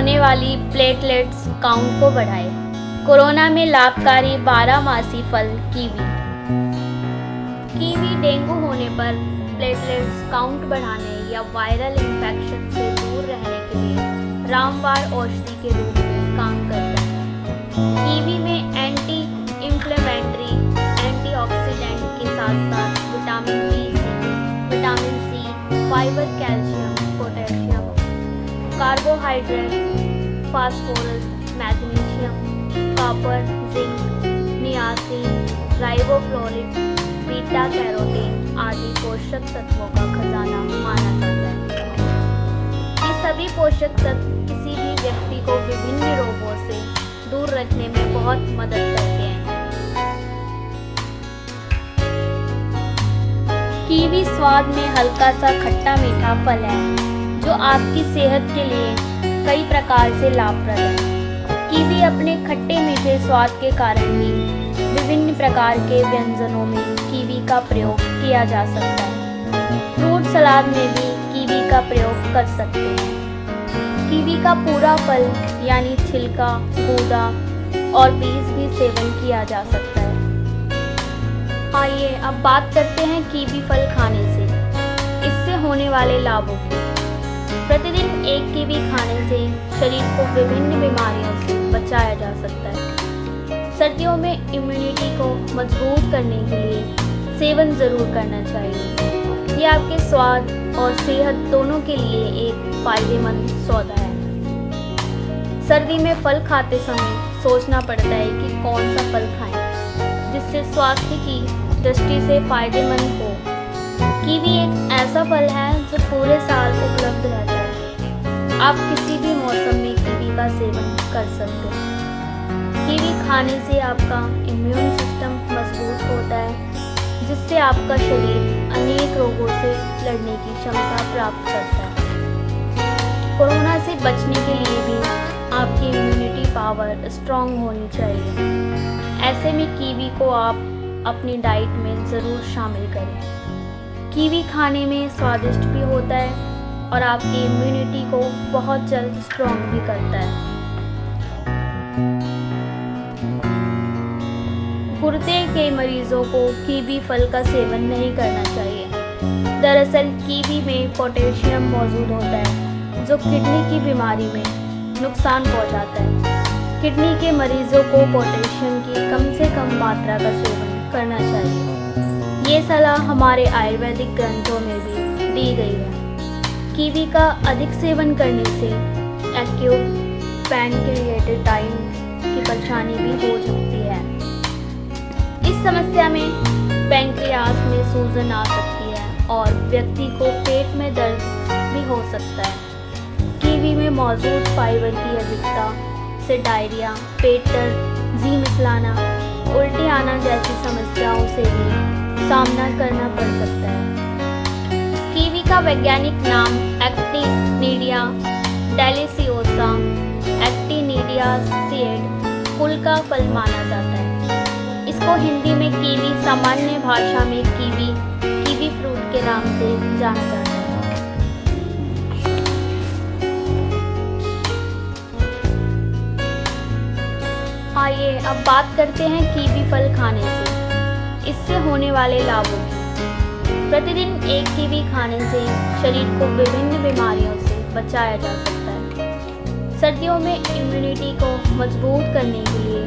होने वाली platelets count को बढ़ाए। कोरोना में लाभकारी बारहमासी फल कीवी। कीवी डेंगू होने पर प्लेटलेट्स काउंट बढ़ाने या वायरल इन्फेक्शन से दूर रहने के लिए रामबाण औषधि के रूप में काम करता है। कीवी में एंटी इंफ्लेमेटरी एंटीऑक्सीडेंट के साथ साथ vitamin B C vitamin C fibre calcium carbohydrate phosphorus magnesium copper zinc niacin riboflavin beta carotene आदि पोषक तत्वों का खजाना माना जाता है। ये सभी पोषक तत्व किसी भी व्यक्ति को विभिन्न रोगों से दूर रखने में बहुत मदद करते हैं। कीवी स्वाद में हल्का सा खट्टा मीठा फल है। जो आपकी सेहत के लिए कई प्रकार से लाभप्रद है। कीवी अपने खट्टे मीठे स्वाद के कारण ही विभिन्न प्रकार के व्यंजनों में कीवी का प्रयोग किया जा सकता है। फ्रूट सलाद में भी कीवी का प्रयोग कर सकते हैं। कीवी का पूरा फल, यानी छिलका, गूदा और बीज भी सेवन किया जा सकता है। आइए अब बात करते हैं कीवी फल खाने से। इससे होने वाले लाभों की। प्रतिदिन एक कीवी खाने से शरीर को विभिन्न बीमारियों से बचाया जा सकता है। सर्दियों में इम्यूनिटी को मज़बूत करने के लिए सेवन ज़रूर करना चाहिए। ये आपके स्वाद और सेहत दोनों के लिए एक फ़ायदेमंद सौदा है। सर्दी में फल खाते समय सोचना पड़ता है कि कौन सा फल खाएँ, जिससे स्वास्थ्य की दृष्टि से फ़ायदेमंद हो। कीवी एक ऐसा फल है जो पूरे साल उपलब्ध रहता है। आप किसी भी मौसम में कीवी का सेवन कर सकते हैं। कीवी खाने से आपका इम्यून सिस्टम मज़बूत होता है, जिससे आपका शरीर अनेक रोगों से लड़ने की क्षमता प्राप्त करता है। कोरोना से बचने के लिए भी आपकी इम्यूनिटी पावर स्ट्रांग होनी चाहिए। ऐसे में कीवी को आप अपनी डाइट में ज़रूर शामिल करें। कीवी खाने में स्वादिष्ट भी होता है और आपकी इम्यूनिटी को बहुत जल्द स्ट्रॉन्ग भी करता है। गुर्दे के मरीजों को कीवी फल का सेवन नहीं करना चाहिए। दरअसल कीवी में पोटेशियम मौजूद होता है, जो किडनी की बीमारी में नुकसान पहुंचाता है। किडनी के मरीजों को पोटेशियम की कम से कम मात्रा का सेवन करना चाहिए। ये सलाह हमारे आयुर्वेदिक ग्रंथों में भी दी गई है। कीवी का अधिक सेवन करने से एक्यूट पैनक्रिएटाइटिस की परेशानी भी हो सकती है। इस समस्या में पैंक्रियास में सूजन आ सकती है और व्यक्ति को पेट में दर्द भी हो सकता है। कीवी में मौजूद फाइबर की अधिकता से डायरिया, पेट दर्द, जी मिसलाना, उल्टी आना जैसी समस्याओं से भी सामना करना पड़ सकता है। कीवी का वैज्ञानिक नाम एक्टिनिडिया डेलिसियोसा एक्टिनिडिया सीड फूल का फल माना जाता है। इसको हिंदी में कीवी, सामान्य भाषा में कीवी कीवी फ्रूट के नाम से जाना जाता है। आइए अब बात करते हैं कीवी फल खाने से। इससे होने वाले लाभों प्रतिदिन एक कीवी खाने से शरीर को विभिन्न बीमारियों से बचाया जा सकता है। सर्दियों में इम्यूनिटी को मज़बूत करने के लिए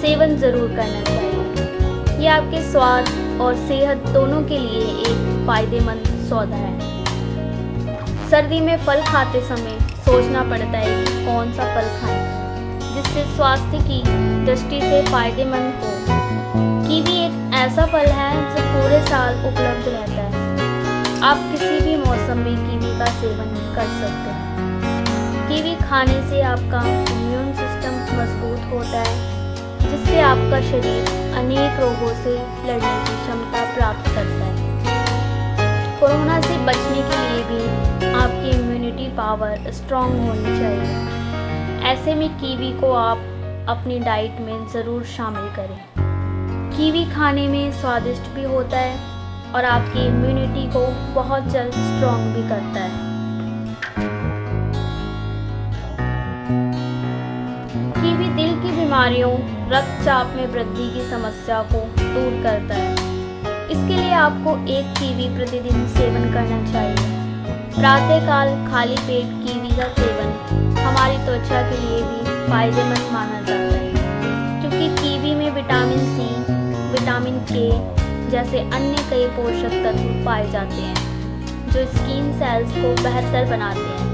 सेवन ज़रूर करना चाहिए। यह आपके स्वाद और सेहत दोनों के लिए एक फ़ायदेमंद सौदा है। सर्दी में फल खाते समय सोचना पड़ता है कि कौन सा फल खाएँ, जिससे स्वास्थ्य की दृष्टि से फ़ायदेमंद हो। कीवी एक ऐसा फल है पूरे साल उपलब्ध रहता है। आप किसी भी मौसम में कीवी का सेवन कर सकते हैं। कीवी खाने से आपका इम्यून सिस्टम मज़बूत होता है, जिससे आपका शरीर अनेक रोगों से लड़ने की क्षमता प्राप्त करता है। कोरोना से बचने के लिए भी आपकी इम्यूनिटी पावर स्ट्रांग होनी चाहिए। ऐसे में कीवी को आप अपनी डाइट में ज़रूर शामिल करें। कीवी खाने में स्वादिष्ट भी होता है और आपकी इम्यूनिटी को बहुत जल्द स्ट्रॉन्ग भी करता है। कीवी दिल की बीमारियों, रक्तचाप में वृद्धि की समस्या को दूर करता है। इसके लिए आपको एक कीवी प्रतिदिन सेवन करना चाहिए। प्रातःकाल खाली पेट कीवी का सेवन हमारी त्वचा के लिए भी फ़ायदेमंद माना जाता है, क्योंकि कीवी में विटामिन सी विटामिन के जैसे अन्य कई पोषक तत्व पाए जाते हैं, जो स्किन सेल्स को बेहतर बनाते हैं।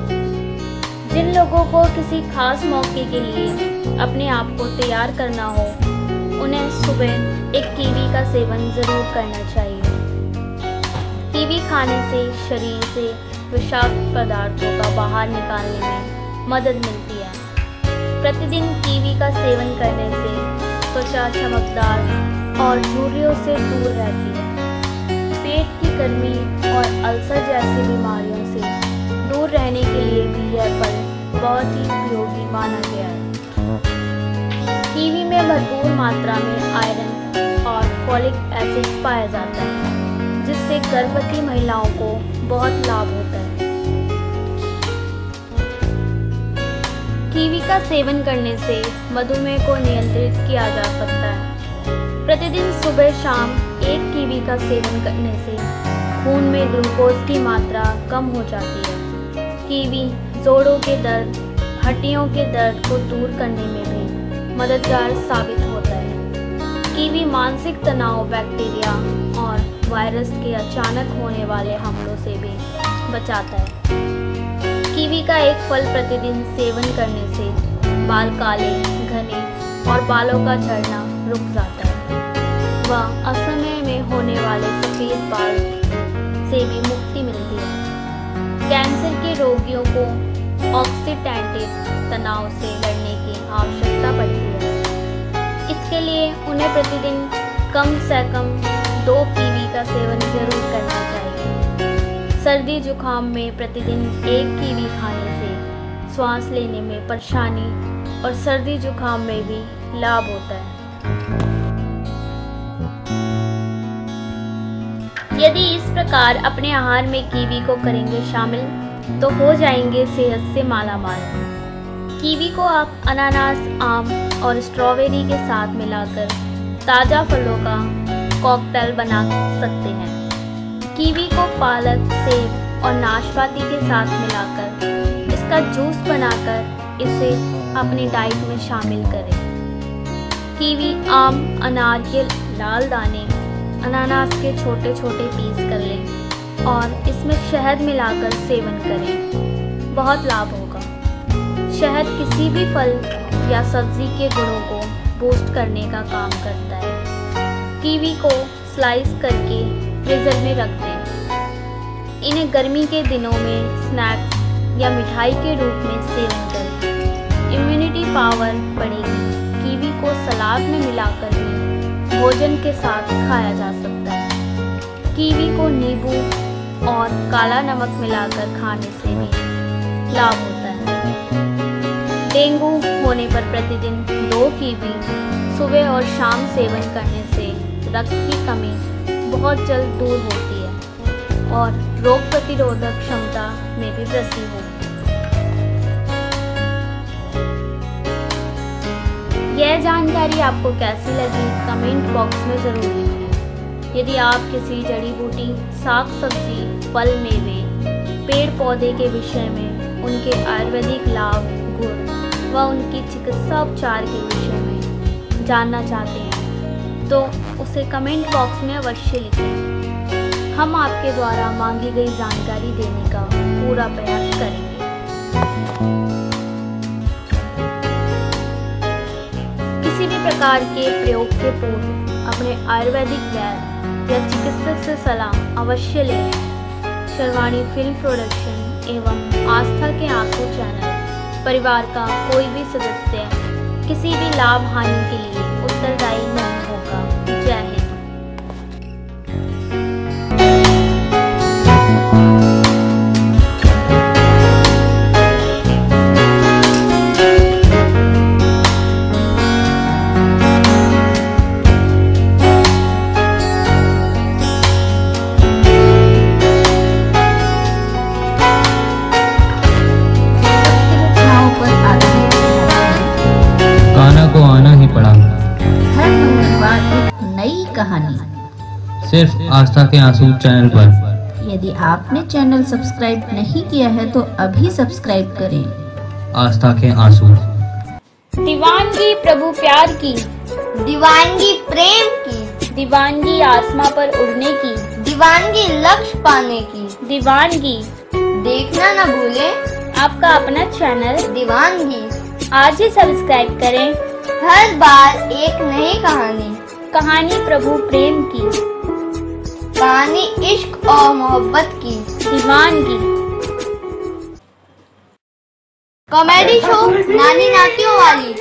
जिन लोगों को किसी खास मौके के लिए अपने आप को तैयार करना हो, उन्हें सुबह एक कीवी का सेवन ज़रूर करना चाहिए। कीवी खाने से शरीर से विषाक्त पदार्थों का बाहर निकालने में मदद मिलती है। प्रतिदिन कीवी का सेवन करने से त्वचा चमकदार और झुर्रियों से दूर रहती है। पेट की गर्मी और अल्सर जैसी बीमारियों से दूर रहने के लिए भी यह फल बहुत ही उपयोगी माना गया है। कीवी में भरपूर मात्रा में आयरन और फॉलिक एसिड पाया जाता है, जिससे गर्भवती महिलाओं को बहुत लाभ होता है। कीवी का सेवन करने से मधुमेह को नियंत्रित किया जा सकता है। प्रतिदिन सुबह शाम एक कीवी का सेवन करने से खून में ग्लूकोज की मात्रा कम हो जाती है। कीवी जोड़ों के दर्द, हड्डियों के दर्द को दूर करने में भी मददगार साबित होता है। कीवी मानसिक तनाव, बैक्टीरिया और वायरस के अचानक होने वाले हमलों से भी बचाता है। कीवी का एक फल प्रतिदिन सेवन करने से बाल काले, घने और बालों का झड़ना रुक जाता है। व असमय में होने वाले सफ़ेद बाल से भी मुक्ति मिलती है। कैंसर के रोगियों को ऑक्सीडेंटिव तनाव से लड़ने की आवश्यकता पड़ती है। इसके लिए उन्हें प्रतिदिन कम से कम दो कीवी का सेवन ज़रूर करना चाहिए। सर्दी जुकाम में प्रतिदिन एक कीवी खाने से श्वास लेने में परेशानी और सर्दी जुकाम में भी लाभ होता है। यदि इस प्रकार अपने आहार में कीवी को करेंगे शामिल तो हो जाएँगे सेहत से माला माल कीवी को आप अनानास, आम और स्ट्रॉबेरी के साथ मिलाकर ताज़ा फलों का कॉकटेल बना सकते हैं। कीवी को पालक, सेब और नाशपाती के साथ मिलाकर, इसका जूस बनाकर इसे अपनी डाइट में शामिल करें। कीवी आम, अनार के लाल दाने अनानास के छोटे छोटे पीस कर लें और इसमें शहद मिलाकर सेवन करें। बहुत लाभ होगा। शहद किसी भी फल या सब्ज़ी के गुणों को बूस्ट करने का काम करता है। कीवी को स्लाइस करके फ्रीज़र में रख दें। इन्हें गर्मी के दिनों में स्नैक्स या मिठाई के रूप में सेवन करें। इम्यूनिटी पावर बढ़ेगी। कीवी को सलाद में मिलाकर भी भोजन के साथ खाया जा सकता है। कीवी को नींबू और काला नमक मिलाकर खाने से भी लाभ होता है। डेंगू होने पर प्रतिदिन दो कीवी सुबह और शाम सेवन करने से रक्त की कमी बहुत जल्द दूर होती है और रोग प्रतिरोधक क्षमता में भी वृद्धि होगी यह जानकारी आपको कैसी लगी? कमेंट बॉक्स में ज़रूर लिखें। यदि आप किसी जड़ी बूटी, साग सब्ज़ी, फल मेवे, पेड़ पौधे के विषय में उनके आयुर्वेदिक लाभ, गुण व उनकी चिकित्सा उपचार के विषय में जानना चाहते हैं तो उसे कमेंट बॉक्स में अवश्य लिखें। हम आपके द्वारा मांगी गई जानकारी देने का पूरा प्रयास करेंगे। किसी भी प्रकार के प्रयोग के पूर्व अपने आयुर्वेदिक वैद्य या चिकित्सक से सलाह अवश्य लें। शर्वाणी फ़िल्म प्रोडक्शन एवं आस्था के आँखों चैनल, परिवार का कोई भी सदस्य किसी भी लाभ हानि के लिए उत्तरदायी नहीं होगा। सिर्फ़ आस्था के आँसू चैनल पर। यदि आपने चैनल सब्सक्राइब नहीं किया है तो अभी सब्सक्राइब करें। आस्था के आँसू। दीवानगी प्रभु प्यार की। दीवानगी प्रेम की। दीवानगी आसमां पर उड़ने की। दीवानगी लक्ष्य पाने की। दीवानगी। देखना न भूले। आपका अपना चैनल। दीवानगी। आज ही सब्सक्राइब करें। हर बार एक नई कहानी। कहानी प्रभु प्रेम की। कहानी इश्क और मोहब्बत की। दीवानगी कॉमेडी शो नानी नातियों वाली।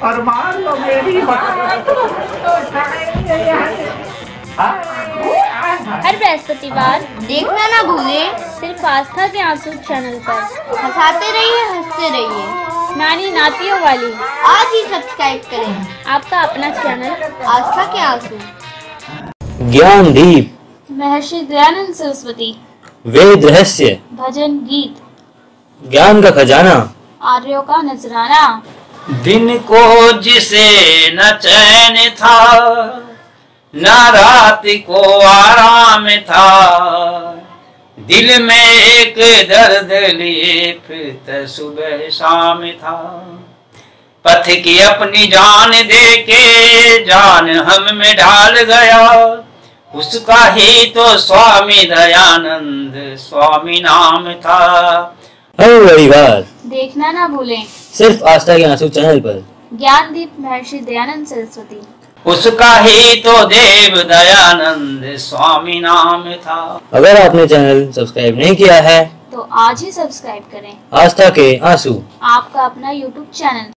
और मान लो मेरी हर बृहस्पतिवार। देखना ना भूले। सिर्फ़ आस्था के आँसू चैनल पर। हंसाते रहिए हँसते रहिए। नानी नातियों वाली। आज ही सब्सक्राइब करें। आपका अपना चैनल। आस्था के आँसू। ज्ञान दीप। महर्षि दयानंद सरस्वती। वेद रहस्य। भजन गीत। ज्ञान का खजाना। आर्यों का नजराना। दिन को जिसे न चैन था न रात को आराम था दिल में एक दर्द लिए फिर सुबह शाम था। पथ की अपनी जान दे के जान हम में डाल गया उसका ही तो स्वामी दयानंद स्वामी नाम था हर बात। देखना ना भूलें। सिर्फ़ आस्था के आँसू चैनल पर। ज्ञानदीप महर्षि दयानंद सरस्वती। उसका ही तो देव दयानंद स्वामी नाम था अगर आपने चैनल सब्सक्राइब नहीं किया है तो आज ही सब्सक्राइब करें। आस्था के आँसू। आपका अपना यूट्यूब चैनल।